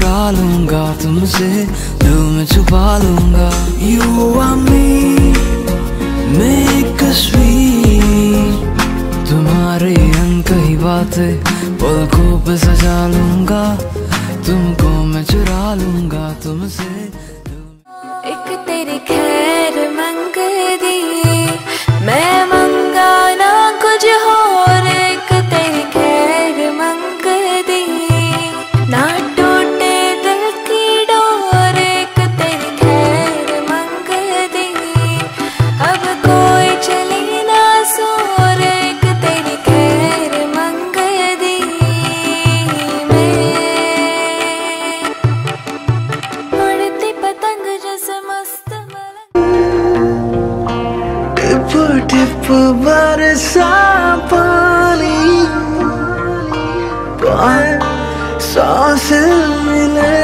चुरा लूँगा तुमसे, दिल में छुपा लूँगा। यू आर मी मेक तुम्हारे अंग कही बात, पलकों पे सजा लूँगा। तुमको मैं चुरा लूँगा तुमसे एक तेरी खैर मैं Sauce in the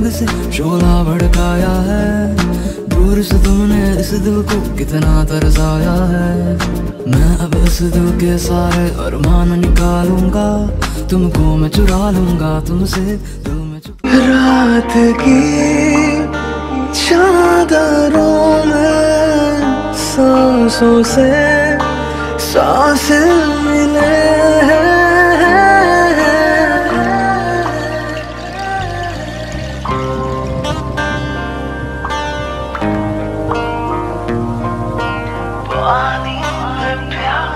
चाँद से शोला भड़काया है। दूर से तुमने इस दिल को कितना तरसाया है। मैं अब इस दिल के सारे अरमान निकालूँगा। तुमको मैं चुरा लूँगा, तुमसे तुम रात की चादरों में सांसों से साँसें मिले हैं। time now.